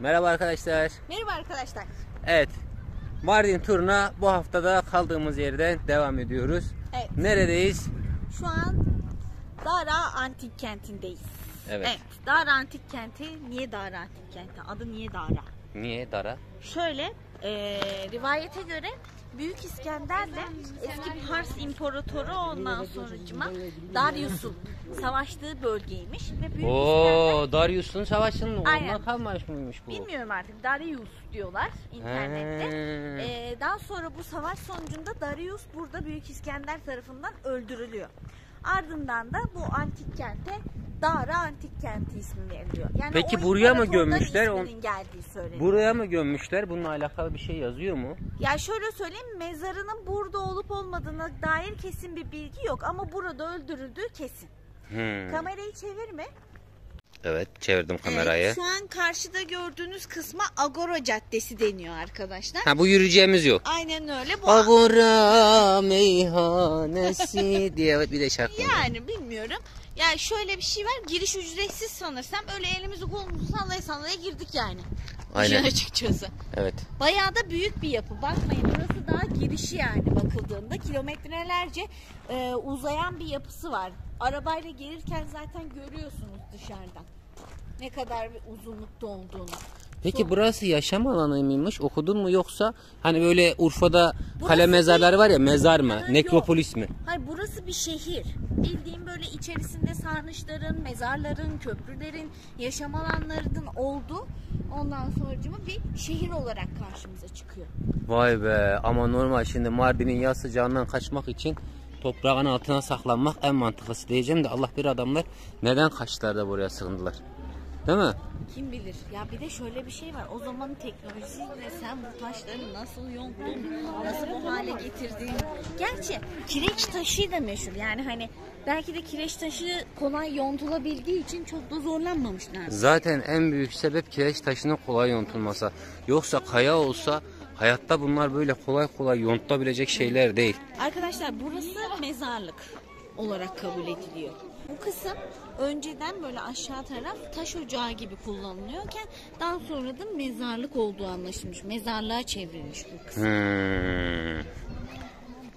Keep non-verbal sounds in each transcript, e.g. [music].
Merhaba arkadaşlar. Merhaba arkadaşlar. Evet. Mardin turuna bu haftada kaldığımız yerden devam ediyoruz. Evet. Neredeyiz? Şu an Dara Antik Kenti'ndeyiz. Evet. Dara Antik Kenti. Niye Dara Antik Kenti? Adı niye Dara? Niye Dara? Şöyle eee, rivayete göre Büyük İskender'le eski Pars İmparatoru ondan sonracıma Darius'un savaştığı bölgeymiş ve Büyük İskender Oo, Darius'un savaşının Aynen. ondan kalmış mıymış bu? bilmiyorum artık Darius diyorlar internette. He. Ee, daha sonra bu savaş sonucunda Darius burada Büyük İskender tarafından öldürülüyor. Ardından da bu antik kente Dara Antik Kenti ismi veriliyor. Yani Peki buraya mı gömmüşler? On- geldiği söyleniyor. Buraya mı gömmüşler? Bununla alakalı bir şey yazıyor mu? Ya şöyle söyleyeyim mezarının burada olup olmadığına dair kesin bir bilgi yok ama burada öldürüldüğü kesin. Hmm. Kamerayı çevirme. Evet, çevirdim kamerayı. Evet, şu an karşıda gördüğünüz kısma Agora Caddesi deniyor arkadaşlar. Ha bu yürüyeceğimiz yol. Aynen öyle. Bu Agora meyhanesi diye bir de şarkı. Yani bilmiyorum. Yani şöyle bir şey var. Giriş ücretsiz sanırsam. Öyle elimizi kolumuzu sallaya sallaya girdik yani. Aynen. İşin [laughs] açıkçası. Evet. Bayağı da büyük bir yapı. Bakmayın burası daha girişi yani bakıldığında. Kilometrelerce e, uzayan bir yapısı var. Arabayla gelirken zaten görüyorsunuz dışarıdan. Ne kadar bir uzunlukta olduğunu. Peki burası yaşam alanı mıymış? Okudun mu yoksa hani böyle Urfa'da kale Burası mezarları var ya mezar mı? Ha, Nekropolis mi? Hayır burası bir şehir. Bildiğim böyle içerisinde sarnıçların, mezarların, köprülerin, yaşam alanlarının olduğu ondan sonracıma bir şehir olarak karşımıza çıkıyor. Vay be ama normal şimdi Mardin'in yaz sıcağından kaçmak için toprağın altına saklanmak en mantıklısı diyeceğim de Allah bir adamlar neden kaçtılar da buraya sığındılar? Değil mi? Kim bilir? Ya bir de şöyle bir şey var. O zamanın teknolojisiyle sen bu taşları nasıl yontun, nasıl bu hale getirdin? Gerçi kireç taşı da meşhur. Yani hani belki de kireç taşı kolay yontulabildiği için çok da zorlanmamışlar. Zaten en büyük sebep kireç taşının kolay yontulması. Yoksa kaya olsa hayatta bunlar böyle kolay kolay yontulabilecek şeyler değil. Arkadaşlar burası mezarlık olarak kabul ediliyor. Bu kısım önceden böyle aşağı taraf taş ocağı gibi kullanılıyorken daha sonra da mezarlık olduğu anlaşılmış. Mezarlığa çevrilmiş bu kısım. Hmm.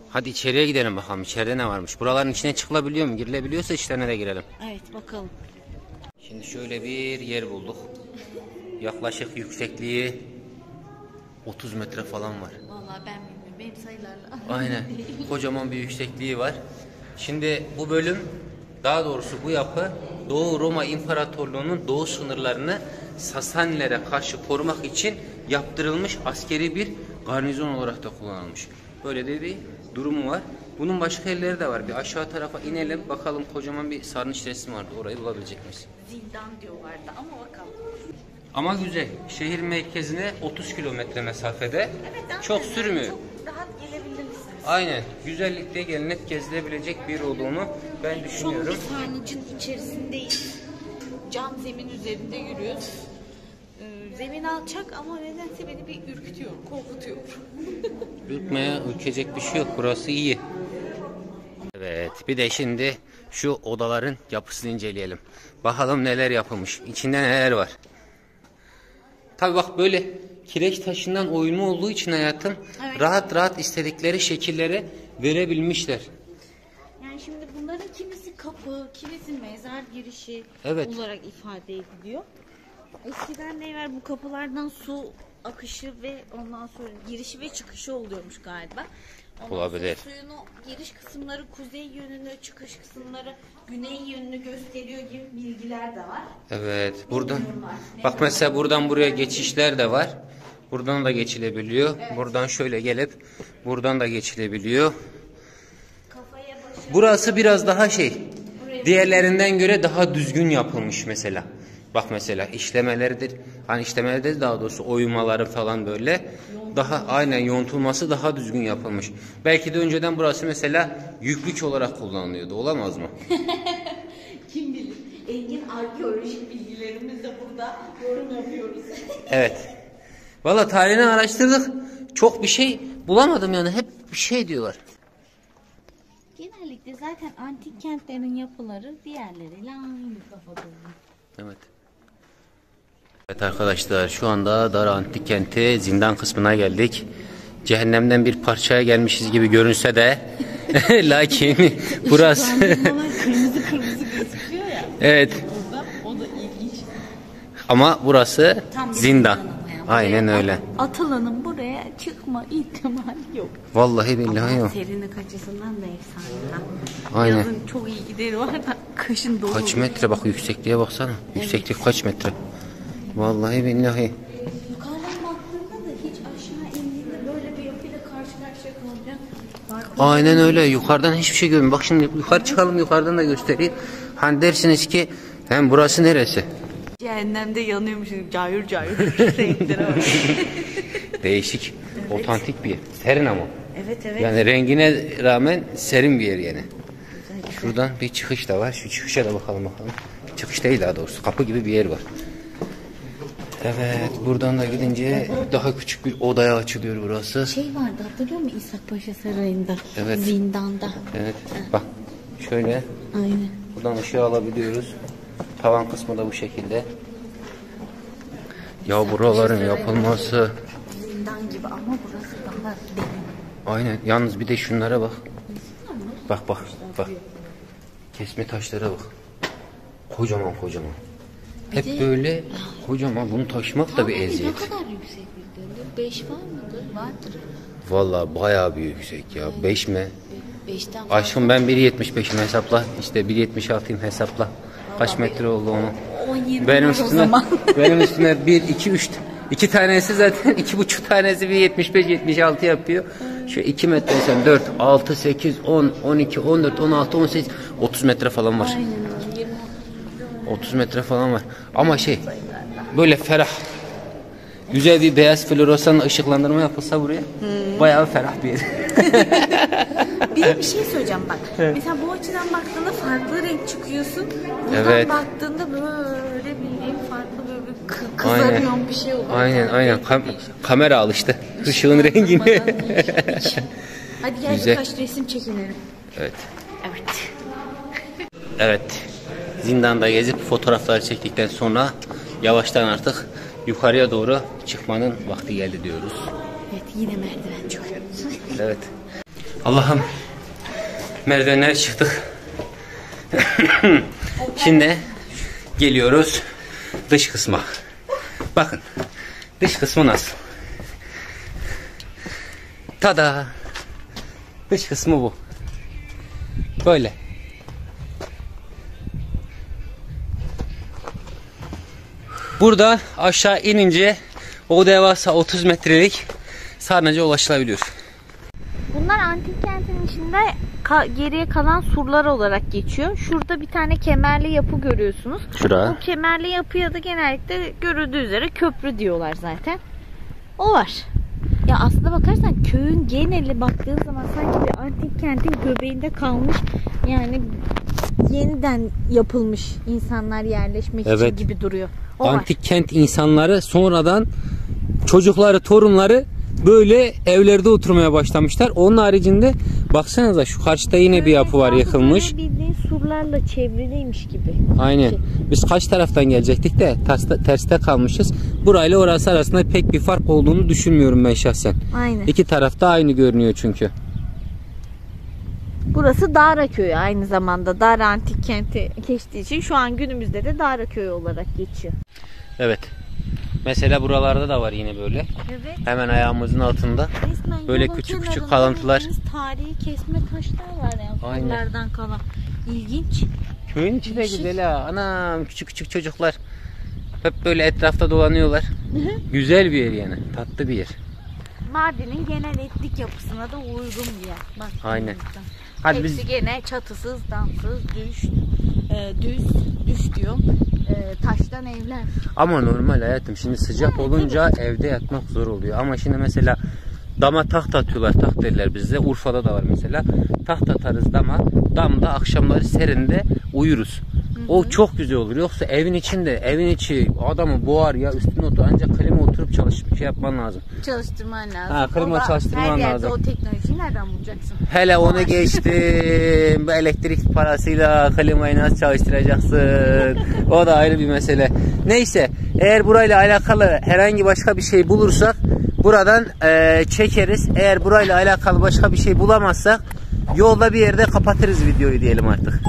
Hadi içeriye gidelim bakalım. İçeride ne varmış? Buraların içine çıkılabiliyor mu? Girilebiliyorsa içlerine de girelim. Evet bakalım. Şimdi şöyle bir yer bulduk. Yaklaşık yüksekliği 30 metre falan var. Vallahi ben bilmiyorum. Benim sayılarla. Aynen. [laughs] Kocaman bir yüksekliği var. Şimdi bu bölüm daha doğrusu bu yapı Doğu Roma İmparatorluğu'nun doğu sınırlarını Sasanilere karşı korumak için yaptırılmış askeri bir garnizon olarak da kullanılmış. Böyle de bir durumu var. Bunun başka yerleri de var. Bir aşağı tarafa inelim bakalım kocaman bir sarnıç resmi vardı. Orayı bulabilecek miyiz? Zindan diyorlardı ama bakalım. Ama güzel. Şehir merkezine 30 kilometre mesafede. Evet, Çok sürmüyor. Çok rahat gelebilirsiniz. Aynen. Güzellikle gelinip gezilebilecek bir olduğunu ben düşünüyorum. bir sarnıcın içerisindeyiz. Cam zemin üzerinde yürüyoruz. Ee, zemin alçak ama nedense beni bir ürkütüyor, korkutuyor. [laughs] Ürkmeye ürkecek bir şey yok. Burası iyi. Evet. Bir de şimdi şu odaların yapısını inceleyelim. Bakalım neler yapılmış. İçinde neler var. Tabi bak böyle kireç taşından oyma olduğu için hayatım Evet. rahat rahat istedikleri şekilleri verebilmişler. Yani şimdi bunların kimisi kapı, kimisi mezar girişi Evet. olarak ifade ediliyor. Eskiden ne var bu kapılardan su akışı ve ondan sonra girişi ve çıkışı oluyormuş galiba. Ondan Olabilir. Sonra suyun o giriş kısımları kuzey yönünü, çıkış kısımları güney yönünü gösteriyor gibi bilgiler de var. Evet. Buradan bak mesela buradan buraya geçişler de var. Buradan da geçilebiliyor. Buradan şöyle gelip buradan da geçilebiliyor. Burası biraz daha şey. Diğerlerinden göre daha düzgün yapılmış mesela. Bak mesela işlemeleridir. Hani işlemeleri daha doğrusu oymaları falan böyle daha aynen yontulması daha düzgün yapılmış. Belki de önceden burası mesela yüklük olarak kullanılıyordu. Olamaz mı? [laughs] kim bilir. Engin arkeolojik bilgilerimizle burada yorum yapıyoruz. [laughs] Evet. Valla tarihini araştırdık. Çok bir şey bulamadım yani. Hep bir şey diyorlar. Genellikle zaten antik kentlerin yapıları diğerleriyle aynı kafada. Evet. Evet arkadaşlar şu anda Dar Antik Kenti zindan kısmına geldik. Cehennemden bir parçaya gelmişiz gibi görünse de [laughs] lakin [laughs] burası kırmızı kırmızı gözüküyor ya. evet o da ilginç. ama burası Tam zindan. yani. Aynen öyle. at- Atılanın buraya çıkma ihtimali yok. Vallahi billahi yok. serinlik açısından da efsane. ha. Aynen. Yazın çok iyi gideri var da kışın dolu. Kaç metre bak yüksekliğe baksana. Yükseklik kaç metre? Vallahi billahi. Yukarıdan baktığında da hiç aşağı indiğinde böyle bir yapıyla karşı karşıya kalacaksın. Aynen öyle. Yukarıdan hiçbir şey görmüyorum. Bak şimdi yukarı çıkalım yukarıdan da göstereyim. Hani dersiniz ki hem burası neresi? Cehennemde yanıyormuşum cayır cayır renklere bak. [laughs] Değişik. Otantik bir yer. Serin ama. evet evet. Yani rengine rağmen serin bir yer yani. Şuradan bir çıkış da var. Şu çıkışa da bakalım bakalım. Çıkış değil daha doğrusu. Kapı gibi bir yer var. Evet. Buradan da gidince daha küçük bir odaya açılıyor burası. Şey vardı hatırlıyor musun İshak Paşa Sarayı'nda? Evet. Zindanda. Evet. Bak. Şöyle Aynen. buradan ışığı alabiliyoruz. Tavan kısmı da bu şekilde. Ya buraların yapılması. Zindan gibi ama burası daha derin. Aynen. Yalnız bir de şunlara bak. Bak bak bak. Kesme taşlara bak. Kocaman kocaman. Hep de- böyle kocaman. Bunu taşımak da bir Tahmin eziyet. Ne kadar yüksekliktedir? 5 var mıdır? Vardır. Vallahi bayağı bir yüksek ya. 5 mi? 5'ten fazla. Aşkım ben 1.75'im hesapla. İşte 1.76'yım hesapla. Kaç metre oldu onu? 10-20 Benim var o üstüne zaman. [laughs] benim üstüne 1 2 3 iki tanesi zaten [laughs] iki buçuk tanesi bir 75 76 yapıyor. Şu 2 metre sen 4 6 8 10 12 14 16 18 30 metre falan var. Aynen 20 30 metre falan var. Ama şey böyle ferah. Güzel bir beyaz floresan ışıklandırma yapılsa buraya bayağı ferah bir yer. [laughs] Bir bir şey söyleyeceğim bak. Mesela bu açıdan baktığında farklı renk çıkıyorsun. Buradan Evet. baktığında böyle bildiğin farklı böyle bir kı- Aynen. kızarıyor bir şey oluyor. Aynen aynen. Kam- değişiyor. kamera alıştı. Işığın rengini. Bakmadan hiç. [laughs] Hadi gel Güzel. birkaç resim çekinelim. evet. Evet. Evet. Zindanda gezip fotoğrafları çektikten sonra yavaştan artık yukarıya doğru çıkmanın vakti geldi diyoruz. Evet yine merdiven çıkıyoruz. [laughs] Evet. Allah'ım merdivenlere çıktık. [laughs] Şimdi geliyoruz dış kısma. Bakın dış kısmı nasıl? Tada! Dış kısmı bu. Böyle. Burada aşağı inince o devasa 30 metrelik sarnıca ulaşılabiliyor. Bunlar antik kentin içinde ka- geriye kalan surlar olarak geçiyor. Şurada bir tane kemerli yapı görüyorsunuz. Şura. Bu kemerli yapıya da genellikle görüldüğü üzere köprü diyorlar zaten. O var. Ya aslında bakarsan köyün geneli baktığın zaman sanki bir antik kentin göbeğinde kalmış yani yeniden yapılmış insanlar yerleşmek için Evet. gibi duruyor. O var. Antik kent insanları sonradan çocukları, torunları böyle evlerde oturmaya başlamışlar. Onun haricinde baksanıza şu karşıda yine bir yapı var yıkılmış. böyle Bildiğin surlarla çevriliymiş gibi. Aynen. Biz kaç taraftan gelecektik de terste, terste kalmışız. Burayla orası arasında pek bir fark olduğunu düşünmüyorum ben şahsen. Aynen. İki tarafta aynı görünüyor çünkü. Burası Dara Köyü aynı zamanda. Dara Antik Kenti geçtiği için şu an günümüzde de Dara Köyü olarak geçiyor. Evet. Mesela buralarda da var yine böyle. Evet. Hemen ayağımızın altında. Resmen Böyle küçük küçük kalıntılar. Tarihi kesme taşlar var yani. Aynen. Surlardan kalan. İlginç. Köyün içi de güzel ha. Anam küçük küçük çocuklar. Hep böyle etrafta dolanıyorlar. [laughs] Güzel bir yer yani. Tatlı bir yer. Mardin'in genel etnik yapısına da uygun bir yer. Bak, Aynen. Hadi Hepsi biz gene çatısız, damsız, düş, e, düz, düş diyorum. E, taştan evler. ama normal hayatım. Şimdi sıcak olunca evde yatmak zor oluyor. Ama şimdi mesela dama taht atıyorlar. Taht derler bizde. Urfa'da da var mesela. Taht atarız dama. Damda akşamları serinde uyuruz. O çok güzel olur. Yoksa evin içinde, evin içi adamı boğar ya üstüne otur. Ancak klima oturup çalışıp şey yapman lazım. Çalıştırman lazım. Ha, klima O da çalıştırman Her yerde lazım. o teknolojiyi nereden bulacaksın? Hele onu geçtim. Bu elektrik parasıyla klimayı nasıl çalıştıracaksın? O da ayrı bir mesele. Neyse Eğer burayla alakalı herhangi başka bir şey bulursak buradan eee, çekeriz. Eğer burayla alakalı başka bir şey bulamazsak yolda bir yerde kapatırız videoyu diyelim artık.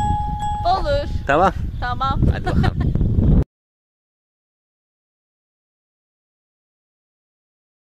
Tamam. Tamam. Hadi bakalım.